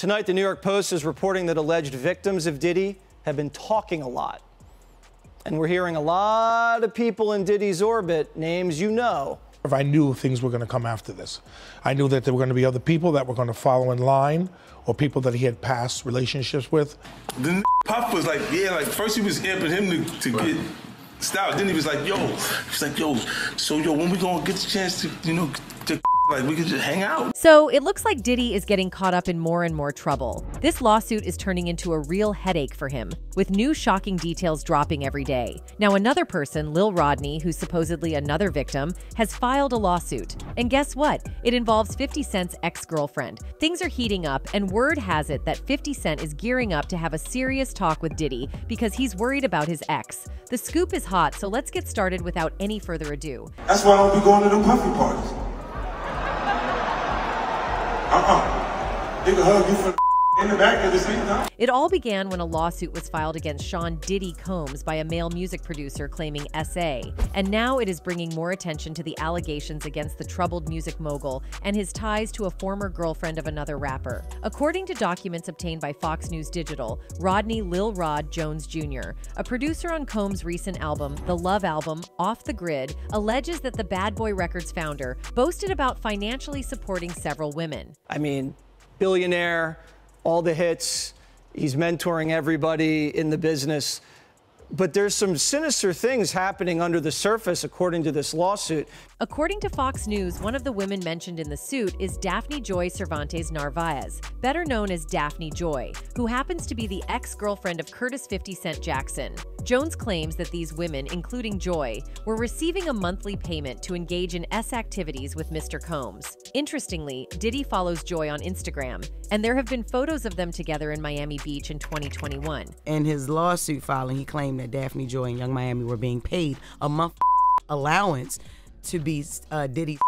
Tonight, the New York Post is reporting that alleged victims of Diddy have been talking a lot. And we're hearing a lot of people in Diddy's orbit, names you know. If I knew things were going to come after this, I knew that there were going to be other people that were going to follow in line or people that he had past relationships with. Then Puff was like, yeah, like first he was amping him to, to get style. Then he was like, yo, he was like, yo, so yo, when we gonna get the chance to, you know, to like we could just hang out. So it looks like Diddy is getting caught up in more and more trouble. This lawsuit is turning into a real headache for him, with new shocking details dropping every day. Now, another person, Lil Rodney, who's supposedly another victim, has filed a lawsuit. And guess what? It involves 50 Cent's ex girlfriend. Things are heating up, and word has it that 50 Cent is gearing up to have a serious talk with Diddy because he's worried about his ex. The scoop is hot, so let's get started without any further ado. That's why I don't be going to the puffy parties. It all began when a lawsuit was filed against Sean Diddy Combs by a male music producer claiming SA, and now it is bringing more attention to the allegations against the troubled music mogul and his ties to a former girlfriend of another rapper. According to documents obtained by Fox News Digital, Rodney Lil Rod Jones Jr., a producer on Combs' recent album, the Love Album, Off the Grid, alleges that the Bad Boy Records founder boasted about financially supporting several women. I mean, billionaire, all the hits. He's mentoring everybody in the business. But there's some sinister things happening under the surface, according to this lawsuit. According to Fox News, one of the women mentioned in the suit is Daphne Joy Cervantes Narvaez, better known as Daphne Joy, who happens to be the ex girlfriend of Curtis 50 Cent Jackson. Jones claims that these women, including Joy, were receiving a monthly payment to engage in S activities with Mr. Combs. Interestingly, Diddy follows Joy on Instagram, and there have been photos of them together in Miami Beach in 2021. In his lawsuit filing, he claimed that Daphne Joy and Young Miami were being paid a month allowance to be uh, Diddy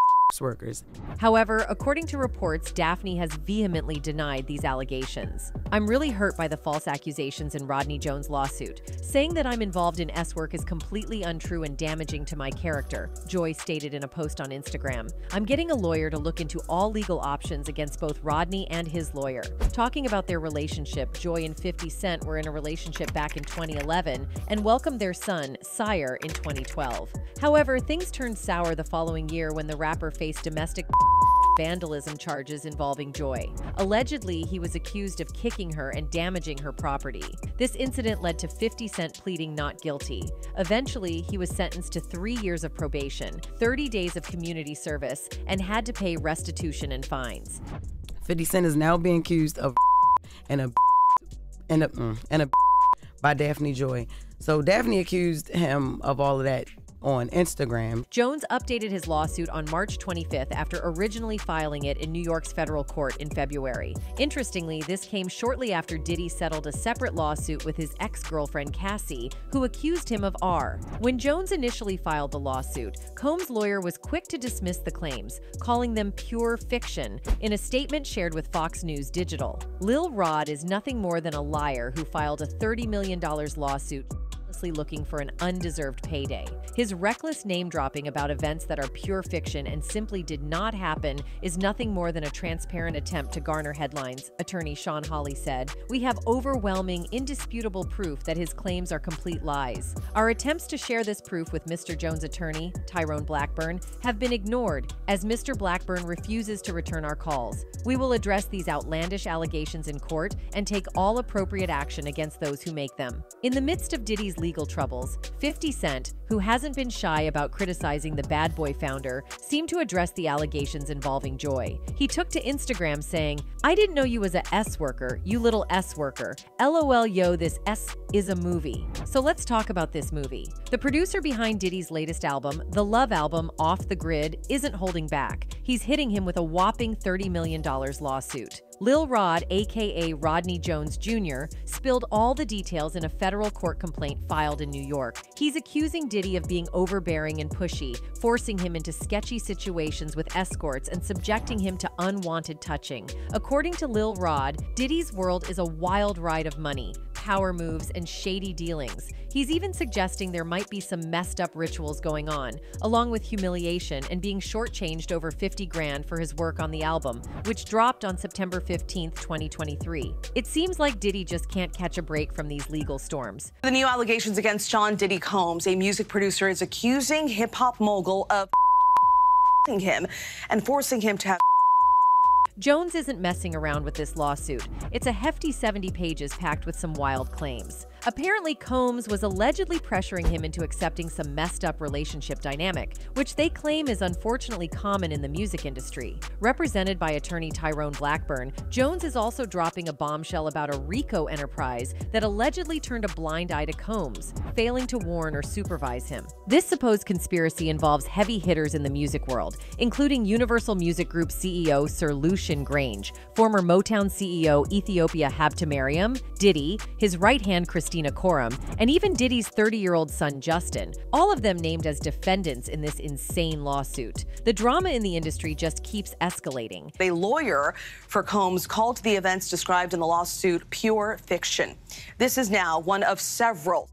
workers. However, according to reports, Daphne has vehemently denied these allegations. I'm really hurt by the false accusations in Rodney Jones' lawsuit. Saying that I'm involved in S work is completely untrue and damaging to my character, Joy stated in a post on Instagram. I'm getting a lawyer to look into all legal options against both Rodney and his lawyer. Talking about their relationship, Joy and 50 Cent were in a relationship back in 2011 and welcomed their son, Sire, in 2012. However, things turned sour the following year when the rapper faced domestic vandalism charges involving Joy. Allegedly, he was accused of kicking her and damaging her property. This incident led to 50 Cent pleading not guilty. Eventually, he was sentenced to three years of probation, 30 days of community service, and had to pay restitution and fines. 50 Cent is now being accused of and a and a mm, and a by Daphne Joy. So Daphne accused him of all of that on Instagram. Jones updated his lawsuit on March 25th after originally filing it in New York's federal court in February. Interestingly, this came shortly after Diddy settled a separate lawsuit with his ex girlfriend Cassie, who accused him of R. When Jones initially filed the lawsuit, Combs' lawyer was quick to dismiss the claims, calling them pure fiction, in a statement shared with Fox News Digital. Lil Rod is nothing more than a liar who filed a $30 million lawsuit looking for an undeserved payday. His reckless name dropping about events that are pure fiction and simply did not happen is nothing more than a transparent attempt to garner headlines, attorney Shawn Holley said. We have overwhelming, indisputable proof that his claims are complete lies. Our attempts to share this proof with Mr. Jones' attorney, Tyrone Blackburn, have been ignored as Mr. Blackburn refuses to return our calls. We will address these outlandish allegations in court and take all appropriate action against those who make them. In the midst of Diddy's legal troubles, 50 Cent, who hasn't been shy about criticizing the Bad Boy founder, seemed to address the allegations involving Joy. He took to Instagram saying, I didn't know you was a S worker, you little S worker. LOL yo, this S is a movie. So let's talk about this movie. The producer behind Diddy's latest album, the Love Album Off the Grid, isn't holding back. He's hitting him with a whopping $30 million lawsuit. Lil Rod, aka Rodney Jones Jr., spilled all the details in a federal court complaint filed in New York. He's accusing Diddy of being overbearing and pushy, forcing him into sketchy situations with escorts and subjecting him to unwanted touching. According to Lil Rod, Diddy's world is a wild ride of money, power moves, and shady dealings. He's even suggesting there might be some messed up rituals going on, along with humiliation and being shortchanged over 50 grand for his work on the album, which dropped on September 15, 2023. It seems like Diddy just can't catch a break from these legal storms. The new allegations against John Diddy Combs, a music producer, is accusing hip hop mogul of him and forcing him to have Jones isn't messing around with this lawsuit. It's a hefty 70 pages packed with some wild claims. Apparently, Combs was allegedly pressuring him into accepting some messed up relationship dynamic, which they claim is unfortunately common in the music industry. Represented by attorney Tyrone Blackburn, Jones is also dropping a bombshell about a RICO enterprise that allegedly turned a blind eye to Combs, failing to warn or supervise him. This supposed conspiracy involves heavy hitters in the music world, including Universal Music Group CEO Sir Lucian Grainge, former Motown CEO Ethiopia Habtemariam, Diddy, his right hand Kristina Khorram, and even Diddy's 30 year old son Justin, all of them named as defendants in this insane lawsuit. The drama in the industry just keeps escalating. A lawyer for Combs called the events described in the lawsuit pure fiction. This is now one of several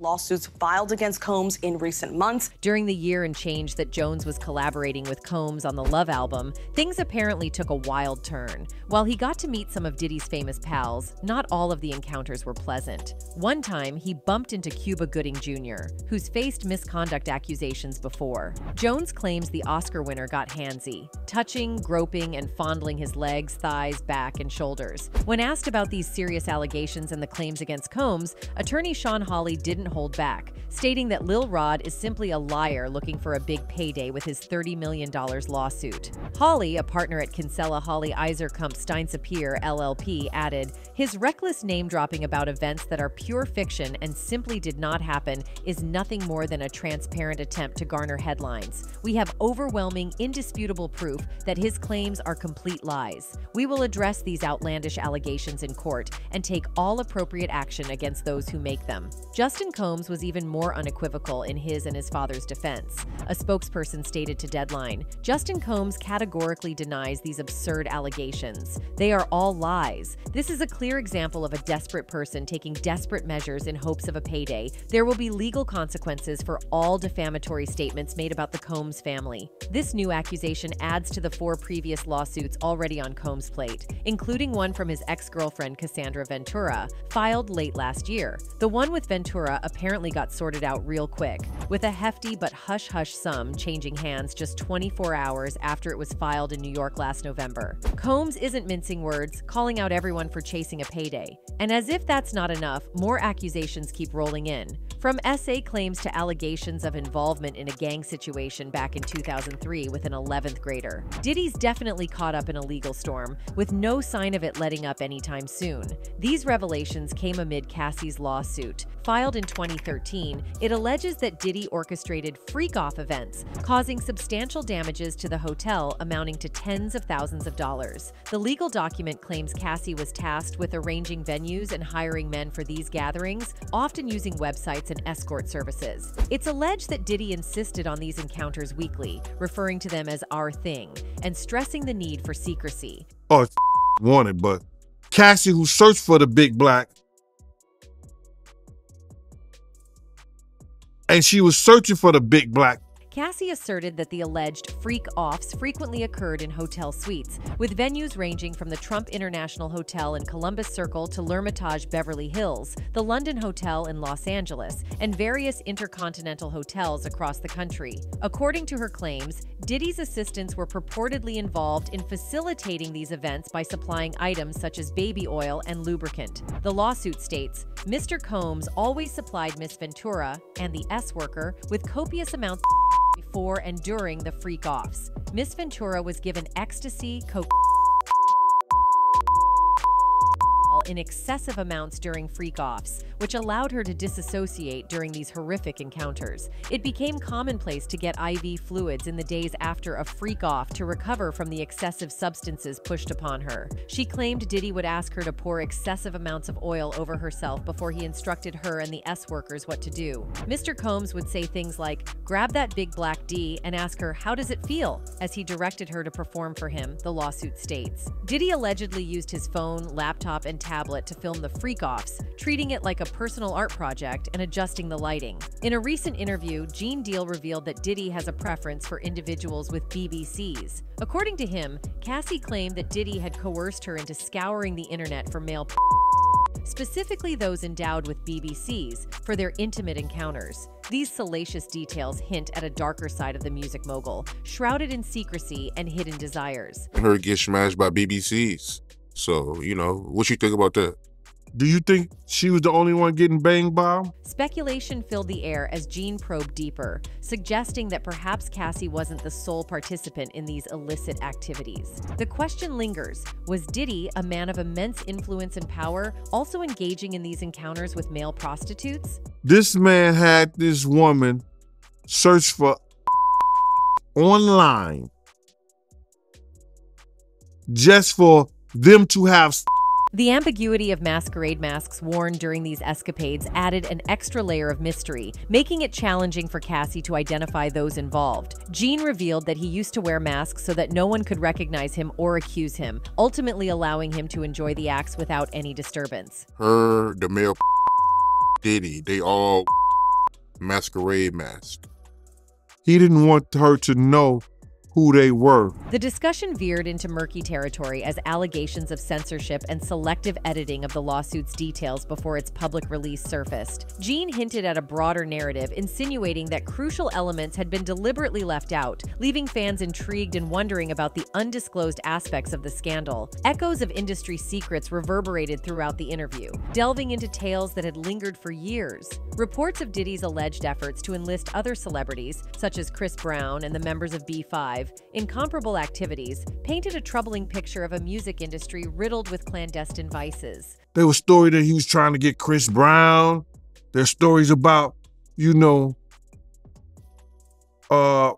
lawsuits filed against Combs in recent months. During the year and change that Jones was collaborating with Combs on the Love album, things apparently took a wild turn. While he got to meet some of Diddy's famous pals, not all of the encounters were pleasant. One time, he bumped into Cuba Gooding Jr., who's faced misconduct accusations before. Jones claims the Oscar winner got handsy, touching, groping, and fondling his legs, thighs, back, and shoulders. When asked about these serious allegations and the claims against Combs, attorney Shawn Holley didn't didn't hold back, stating that Lil Rod is simply a liar looking for a big payday with his $30 million lawsuit. Holley, a partner at Kinsella Holley Eiserkamp Steinsapir LLP, added, His reckless name dropping about events that are pure fiction and simply did not happen is nothing more than a transparent attempt to garner headlines. We have overwhelming, indisputable proof that his claims are complete lies. We will address these outlandish allegations in court and take all appropriate action against those who make them. Justin Combs was even more unequivocal in his and his father's defense. A spokesperson stated to Deadline Justin Combs categorically denies these absurd allegations. They are all lies. This is a clear example of a desperate person taking desperate measures in hopes of a payday. There will be legal consequences for all defamatory statements made about the Combs family. This new accusation adds to the four previous lawsuits already on Combs' plate, including one from his ex girlfriend Cassandra Ventura, filed late last year. The one with Ventura apparently got sorted out real quick, with a hefty but hush hush sum changing hands just 24 hours after it was filed in New York last November. Combs isn't mincing words, calling out everyone for chasing a payday. And as if that's not enough, more accusations keep rolling in. From SA claims to allegations of involvement in a gang situation back in 2003 with an 11th grader. Diddy's definitely caught up in a legal storm, with no sign of it letting up anytime soon. These revelations came amid Cassie's lawsuit. Filed in 2013, it alleges that Diddy orchestrated freak off events, causing substantial damages to the hotel amounting to tens of thousands of dollars. The legal document claims Cassie was tasked with arranging venues and hiring men for these gatherings, often using websites and escort services. It's alleged that Diddy insisted on these encounters weekly, referring to them as our thing, and stressing the need for secrecy. Oh, wanted, but Cassie, who searched for the big black, and she was searching for the big black Cassie asserted that the alleged freak offs frequently occurred in hotel suites, with venues ranging from the Trump International Hotel in Columbus Circle to L'Ermitage Beverly Hills, the London Hotel in Los Angeles, and various intercontinental hotels across the country. According to her claims, Diddy's assistants were purportedly involved in facilitating these events by supplying items such as baby oil and lubricant. The lawsuit states Mr. Combs always supplied Miss Ventura and the S worker with copious amounts before and during the freak offs. Miss Ventura was given ecstasy, cocaine in excessive amounts during freak offs, which allowed her to disassociate during these horrific encounters. It became commonplace to get IV fluids in the days after a freak off to recover from the excessive substances pushed upon her. She claimed Diddy would ask her to pour excessive amounts of oil over herself before he instructed her and the S workers what to do. Mr. Combs would say things like, grab that big black D and ask her, how does it feel? As he directed her to perform for him, the lawsuit states. Diddy allegedly used his phone, laptop, and tablet tablet to film the freak offs, treating it like a personal art project and adjusting the lighting. In a recent interview, Gene Deal revealed that Diddy has a preference for individuals with BBCs. According to him, Cassie claimed that Diddy had coerced her into scouring the internet for male specifically those endowed with BBCs, for their intimate encounters. These salacious details hint at a darker side of the music mogul, shrouded in secrecy and hidden desires. Her get smashed by BBCs. So, you know, what you think about that? Do you think she was the only one getting banged by him? Speculation filled the air as Gene probed deeper, suggesting that perhaps Cassie wasn't the sole participant in these illicit activities. The question lingers was Diddy, a man of immense influence and power, also engaging in these encounters with male prostitutes? This man had this woman search for online just for them to have the ambiguity of masquerade masks worn during these escapades added an extra layer of mystery, making it challenging for Cassie to identify those involved. Gene revealed that he used to wear masks so that no one could recognize him or accuse him, ultimately allowing him to enjoy the acts without any disturbance. Her, the male Diddy, they all masquerade mask. He didn't want her to know who they were. The discussion veered into murky territory as allegations of censorship and selective editing of the lawsuit's details before its public release surfaced. Gene hinted at a broader narrative, insinuating that crucial elements had been deliberately left out, leaving fans intrigued and wondering about the undisclosed aspects of the scandal. Echoes of industry secrets reverberated throughout the interview, delving into tales that had lingered for years. Reports of Diddy's alleged efforts to enlist other celebrities, such as Chris Brown and the members of B5, in comparable activities, painted a troubling picture of a music industry riddled with clandestine vices. There was story that he was trying to get Chris Brown. There's stories about, you know, uh,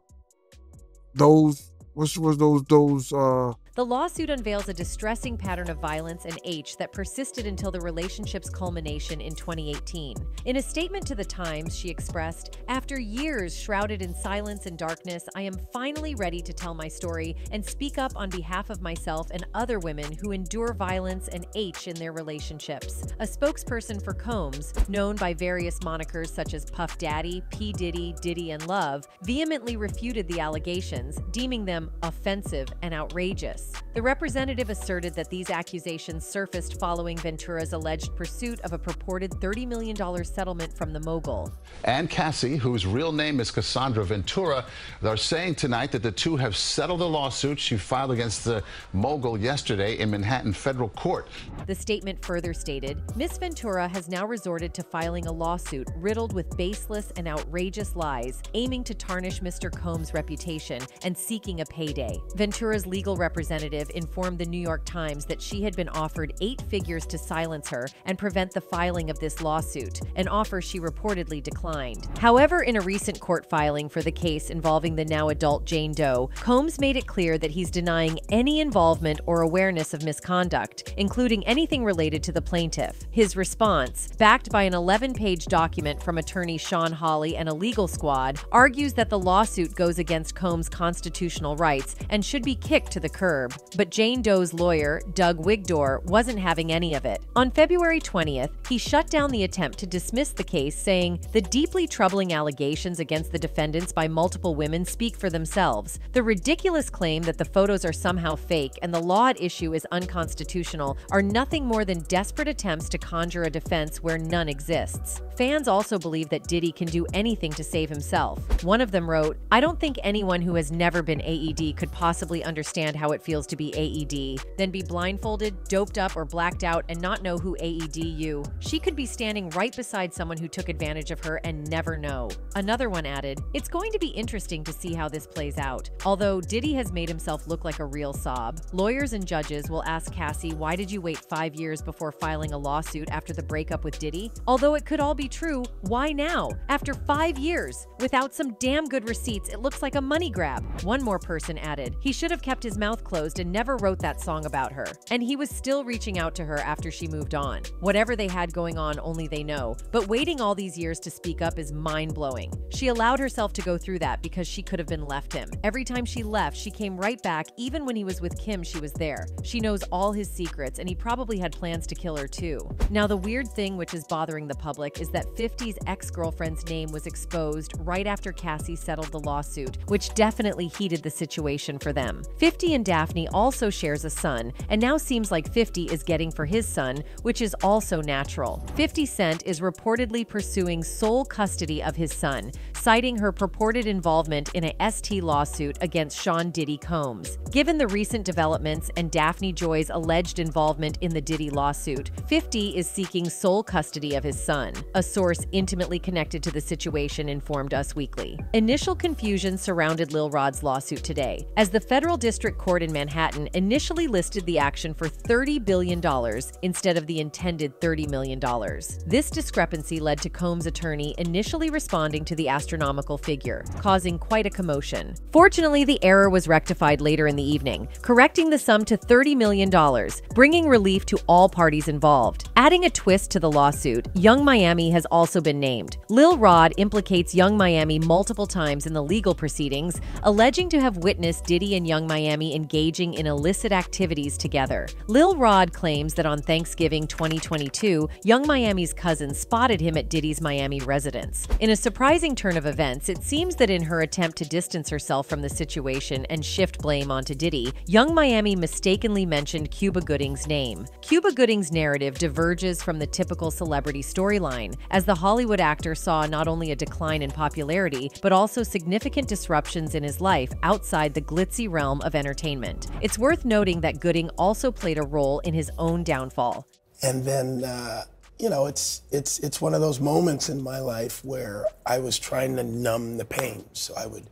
those what was those those uh the lawsuit unveils a distressing pattern of violence and H that persisted until the relationship's culmination in 2018. In a statement to The Times, she expressed, After years shrouded in silence and darkness, I am finally ready to tell my story and speak up on behalf of myself and other women who endure violence and H in their relationships. A spokesperson for Combs, known by various monikers such as Puff Daddy, P. Diddy, Diddy, and Love, vehemently refuted the allegations, deeming them offensive and outrageous. The representative asserted that these accusations surfaced following Ventura's alleged pursuit of a purported $30 million settlement from the mogul. And Cassie, whose real name is Cassandra Ventura, are saying tonight that the two have settled a lawsuit she filed against the mogul yesterday in Manhattan federal court. The statement further stated Miss Ventura has now resorted to filing a lawsuit riddled with baseless and outrageous lies, aiming to tarnish Mr. Combs' reputation and seeking a payday. Ventura's legal representative representative informed the New York Times that she had been offered eight figures to silence her and prevent the filing of this lawsuit, an offer she reportedly declined. However, in a recent court filing for the case involving the now adult Jane Doe, Combs made it clear that he's denying any involvement or awareness of misconduct, including anything related to the plaintiff. His response, backed by an 11 page document from attorney Shawn Holley and a legal squad, argues that the lawsuit goes against Combs' constitutional rights and should be kicked to the curb but Jane Doe's lawyer, Doug Wigdor, wasn't having any of it. On February 20th, he shut down the attempt to dismiss the case, saying, The deeply troubling allegations against the defendants by multiple women speak for themselves. The ridiculous claim that the photos are somehow fake and the law at issue is unconstitutional are nothing more than desperate attempts to conjure a defense where none exists. Fans also believe that Diddy can do anything to save himself. One of them wrote, I don't think anyone who has never been AED could possibly understand how it feels to be AED, then be blindfolded, doped up, or blacked out and not know who AED you. She could be standing right beside someone who took advantage of her and never know. Another one added, It's going to be interesting to see how this plays out. Although Diddy has made himself look like a real sob, lawyers and judges will ask Cassie, Why did you wait five years before filing a lawsuit after the breakup with Diddy? Although it could all be true, why now? After five years? Without some damn good receipts, it looks like a money grab. One more person added, He should have kept his mouth closed closed and never wrote that song about her. And he was still reaching out to her after she moved on. Whatever they had going on, only they know. But waiting all these years to speak up is mind blowing. She allowed herself to go through that because she could have been left him. Every time she left, she came right back. Even when he was with Kim, she was there. She knows all his secrets, and he probably had plans to kill her too. Now, the weird thing which is bothering the public is that 50's ex girlfriend's name was exposed right after Cassie settled the lawsuit, which definitely heated the situation for them. 50 and Daphne also shares a son, and now seems like 50 is getting for his son, which is also natural. 50 Cent is reportedly pursuing sole custody of his son, citing her purported involvement in a ST lawsuit against Sean Diddy Combs. Given the recent developments and Daphne Joy's alleged involvement in the Diddy lawsuit, 50 is seeking sole custody of his son. A source intimately connected to the situation informed Us Weekly. Initial confusion surrounded Lil Rod's lawsuit today, as the federal district court in Manhattan initially listed the action for $30 billion instead of the intended $30 million. This discrepancy led to Combs' attorney initially responding to the astronomical figure, causing quite a commotion. Fortunately, the error was rectified later in the evening, correcting the sum to $30 million, bringing relief to all parties involved. Adding a twist to the lawsuit, Young Miami has also been named. Lil Rod implicates Young Miami multiple times in the legal proceedings, alleging to have witnessed Diddy and Young Miami engaging in illicit activities together. Lil Rod claims that on Thanksgiving 2022, Young Miami's cousin spotted him at Diddy's Miami residence. In a surprising turn of events, it seems that in her attempt to distance herself from the situation and shift blame onto Diddy, Young Miami mistakenly mentioned Cuba Gooding's name. Cuba Gooding's narrative diverges from the typical celebrity storyline, as the Hollywood actor saw not only a decline in popularity, but also significant disruptions in his life outside the glitzy realm of entertainment. It's worth noting that Gooding also played a role in his own downfall. And then, uh, you know, it's it's it's one of those moments in my life where I was trying to numb the pain. So I would,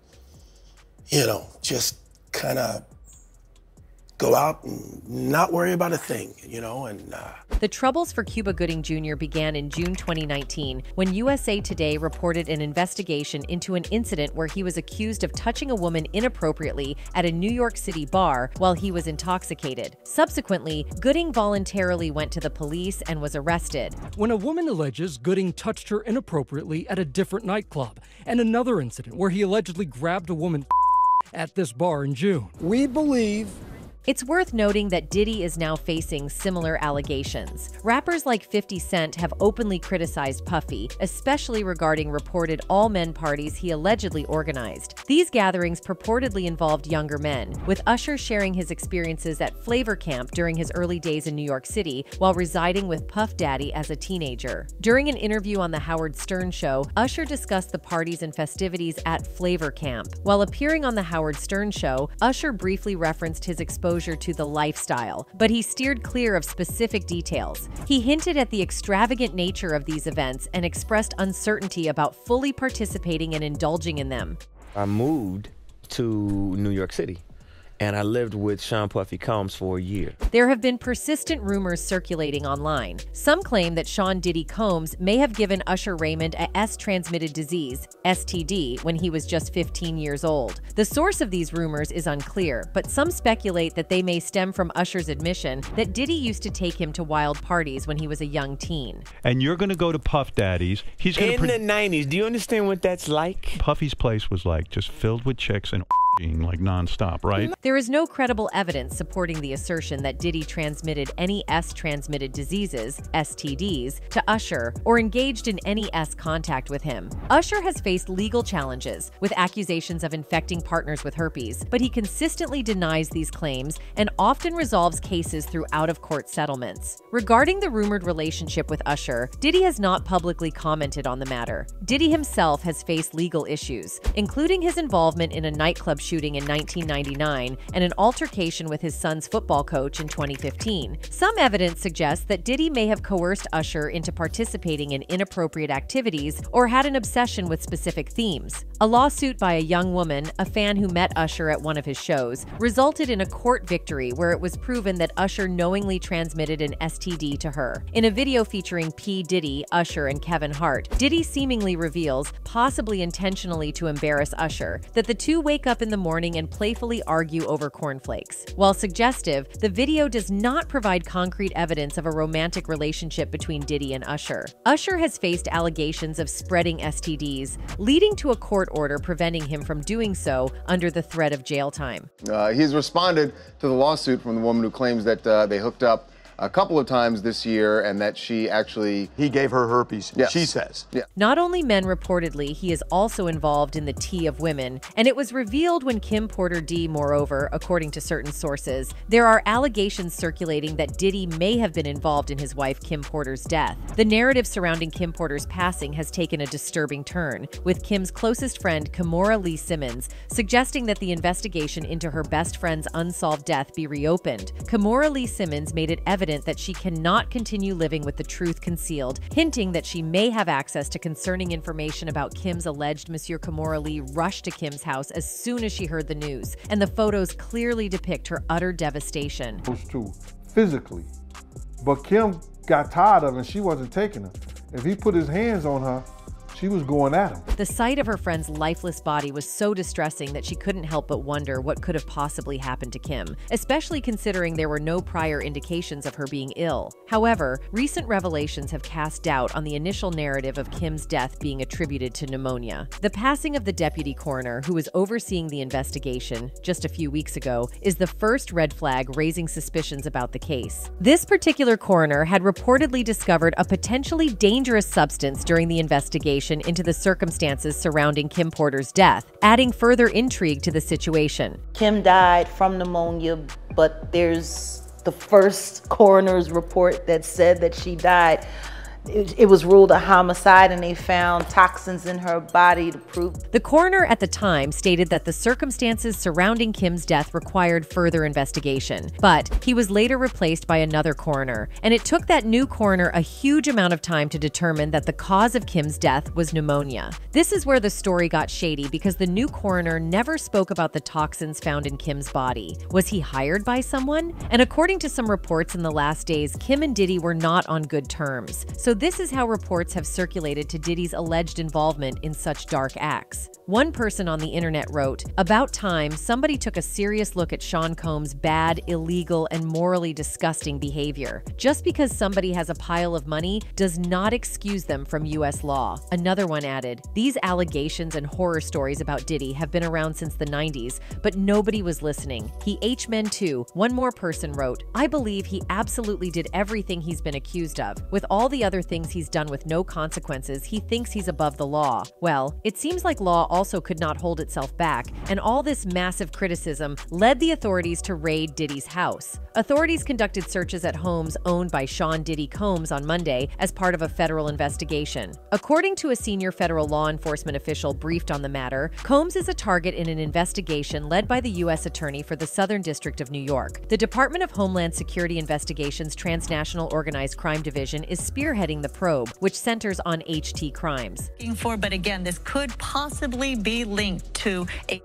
you know, just kind of go out and not worry about a thing, you know, and uh, The troubles for Cuba Gooding Jr. began in June 2019 when USA Today reported an investigation into an incident where he was accused of touching a woman inappropriately at a New York City bar while he was intoxicated. Subsequently, Gooding voluntarily went to the police and was arrested. When a woman alleges Gooding touched her inappropriately at a different nightclub, and another incident where he allegedly grabbed a woman at this bar in June. We believe It's worth noting that Diddy is now facing similar allegations. Rappers like 50 Cent have openly criticized Puffy, especially regarding reported all men parties he allegedly organized. These gatherings purportedly involved younger men, with Usher sharing his experiences at Flavor Camp during his early days in New York City while residing with Puff Daddy as a teenager. During an interview on The Howard Stern Show, Usher discussed the parties and festivities at Flavor Camp. While appearing on The Howard Stern Show, Usher briefly referenced his exposure to the lifestyle, but he steered clear of specific details. He hinted at the extravagant nature of these events and expressed uncertainty about fully participating and indulging in them. I moved to New York City and I lived with Sean Puffy Combs for a year. There have been persistent rumors circulating online. Some claim that Sean Diddy Combs may have given Usher Raymond a S transmitted disease, STD, when he was just 15 years old. The source of these rumors is unclear, but some speculate that they may stem from Usher's admission that Diddy used to take him to wild parties when he was a young teen. And you're going to go to Puff Daddy's. He's going to In to. the 90s, do you understand what that's like? Puffy's place was like just filled with chicks and like nonstop, right? There is no credible evidence supporting the assertion that Diddy transmitted any S transmitted diseases, STDs, to Usher or engaged in any S contact with him. Usher has faced legal challenges with accusations of infecting partners with herpes, but he consistently denies these claims and often resolves cases through out of court settlements. Regarding the rumored relationship with Usher, Diddy has not publicly commented on the matter. Diddy himself has faced legal issues, including his involvement in a nightclub shooting in 1999 and an altercation with his son's football coach in 2015. Some evidence suggests that Diddy may have coerced Usher into participating in inappropriate activities or had an obsession with specific themes. A lawsuit by a young woman, a fan who met Usher at one of his shows, resulted in a court victory where it was proven that Usher knowingly transmitted an STD to her. In a video featuring P. Diddy, Usher, and Kevin Hart, Diddy seemingly reveals, possibly intentionally to embarrass Usher, that the two wake up in the the morning and playfully argue over cornflakes. While suggestive, the video does not provide concrete evidence of a romantic relationship between Diddy and Usher. Usher has faced allegations of spreading STDs, leading to a court order preventing him from doing so under the threat of jail time. Uh, he's responded to the lawsuit from the woman who claims that uh, they hooked up a couple of times this year and that she actually he gave her herpes yes. she says. Yeah. Not only men reportedly he is also involved in the tea of women and it was revealed when kim porter d moreover according to certain sources there are allegations circulating that diddy may have been involved in his wife kim porter's death. The narrative surrounding kim porter's passing has taken a disturbing turn with kim's closest friend kimora lee simmons suggesting that the investigation into her best friend's unsolved death be reopened. Kimora lee simmons made it evident evident that she cannot continue living with the truth concealed, hinting that she may have access to concerning information about Kim's alleged Monsieur Kimora Lee rushed to Kim's house as soon as she heard the news, and the photos clearly depict her utter devastation. To physically, but Kim got tired of it and she wasn't taking it. If he put his hands on her, she was going at him. The sight of her friend's lifeless body was so distressing that she couldn't help but wonder what could have possibly happened to Kim, especially considering there were no prior indications of her being ill. However, recent revelations have cast doubt on the initial narrative of Kim's death being attributed to pneumonia. The passing of the deputy coroner, who was overseeing the investigation just a few weeks ago, is the first red flag raising suspicions about the case. This particular coroner had reportedly discovered a potentially dangerous substance during the investigation investigation into the circumstances surrounding Kim Porter's death, adding further intrigue to the situation. Kim died from pneumonia, but there's the first coroner's report that said that she died it, it, was ruled a homicide and they found toxins in her body to prove. The coroner at the time stated that the circumstances surrounding Kim's death required further investigation, but he was later replaced by another coroner, and it took that new coroner a huge amount of time to determine that the cause of Kim's death was pneumonia. This is where the story got shady because the new coroner never spoke about the toxins found in Kim's body. Was he hired by someone? And according to some reports in the last days, Kim and Diddy were not on good terms. So this is how reports have circulated to Diddy's alleged involvement in such dark acts. One person on the internet wrote, About time, somebody took a serious look at Sean Combs' bad, illegal, and morally disgusting behavior. Just because somebody has a pile of money does not excuse them from U.S. law. Another one added, These allegations and horror stories about Diddy have been around since the 90s, but nobody was listening. He H men too. One more person wrote, I believe he absolutely did everything he's been accused of. With all the other things he's done with no consequences, he thinks he's above the law. Well, it seems like law also could not hold itself back, and all this massive criticism led the authorities to raid Diddy's house. Authorities conducted searches at homes owned by Sean Diddy Combs on Monday as part of a federal investigation. According to a senior federal law enforcement official briefed on the matter, Combs is a target in an investigation led by the U.S. Attorney for the Southern District of New York. The Department of Homeland Security Investigations Transnational Organized Crime Division is spearheading the probe, which centers on HT crimes. For, but again, this could possibly be linked to a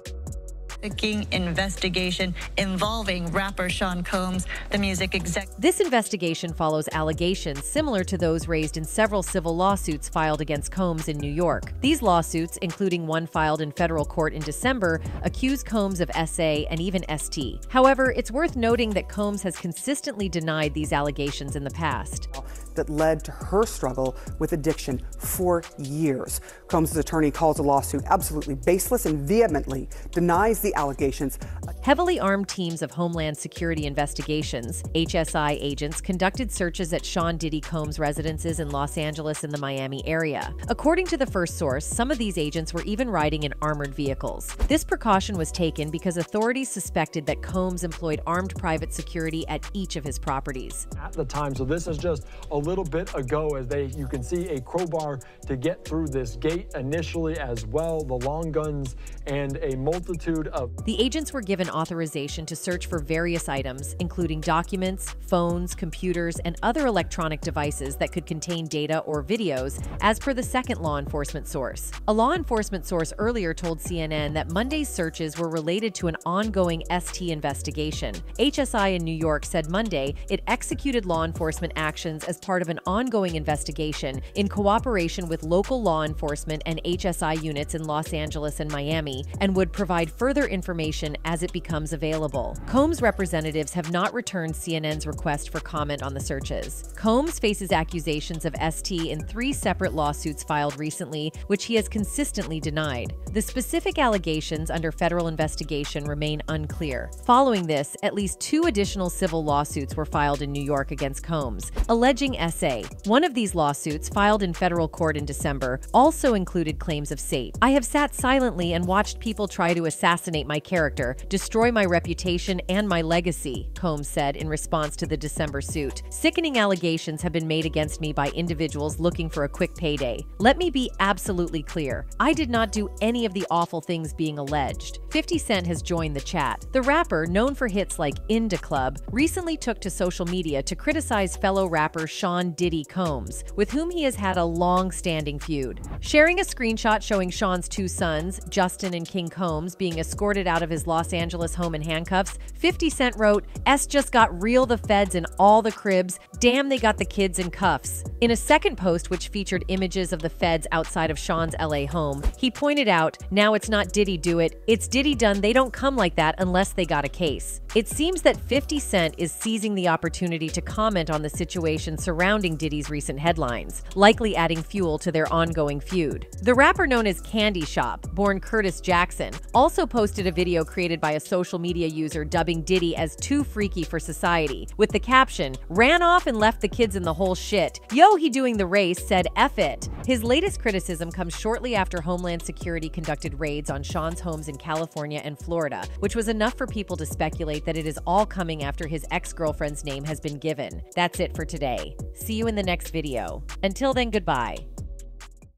investigation involving rapper Sean Combs, the music exec. This investigation follows allegations similar to those raised in several civil lawsuits filed against Combs in New York. These lawsuits, including one filed in federal court in December, accuse Combs of SA and even ST. However, it's worth noting that Combs has consistently denied these allegations in the past that led to her struggle with addiction for years. Combs' attorney calls the lawsuit absolutely baseless and vehemently denies the allegations. Heavily armed teams of Homeland Security Investigations, HSI agents, conducted searches at Sean Diddy Combs' residences in Los Angeles and the Miami area. According to the first source, some of these agents were even riding in armored vehicles. This precaution was taken because authorities suspected that Combs employed armed private security at each of his properties. At the time, so this is just a little bit ago as they you can see a crowbar to get through this gate initially as well, the long guns and a multitude of The agents were given authorization to search for various items, including documents, phones, computers, and other electronic devices that could contain data or videos, as per the second law enforcement source. A law enforcement source earlier told CNN that Monday's searches were related to an ongoing ST investigation. HSI in New York said Monday it executed law enforcement actions as part part of an ongoing investigation in cooperation with local law enforcement and HSI units in Los Angeles and Miami and would provide further information as it becomes available. Combs representatives have not returned CNN's request for comment on the searches. Combs faces accusations of ST in three separate lawsuits filed recently, which he has consistently denied. The specific allegations under federal investigation remain unclear. Following this, at least two additional civil lawsuits were filed in New York against Combs, alleging SA. One of these lawsuits, filed in federal court in December, also included claims of SATE. I have sat silently and watched people try to assassinate my character, destroy my reputation and my legacy, Combs said in response to the December suit. Sickening allegations have been made against me by individuals looking for a quick payday. Let me be absolutely clear. I did not do any of the awful things being alleged. 50 Cent has joined the chat. The rapper, known for hits like In da Club, recently took to social media to criticize fellow rapper Sean Diddy Combs, with whom he has had a long standing feud. Sharing a screenshot showing Sean's two sons, Justin and King Combs, being escorted out of his Los Angeles home in handcuffs, 50 Cent wrote, S just got real the feds in all the cribs. Damn, they got the kids in cuffs. In a second post, which featured images of the feds outside of Sean's LA home, he pointed out, now it's not Diddy do it, it's Diddy done. They don't come like that unless they got a case. It seems that 50 Cent is seizing the opportunity to comment on the situation surrounding Diddy's recent headlines, likely adding fuel to their ongoing feud. The rapper known as Candy Shop, born Curtis Jackson, also posted a video created by a social media user dubbing Diddy as too freaky for society, with the caption, ran off and left the kids in the whole shit. Yo, he doing the race said F it. His latest criticism comes shortly after Homeland Security conducted raids on Sean's homes in California and Florida, which was enough for people to speculate that it is all coming after his ex girlfriend's name has been given. That's it for today. See you in the next video. Until then, goodbye.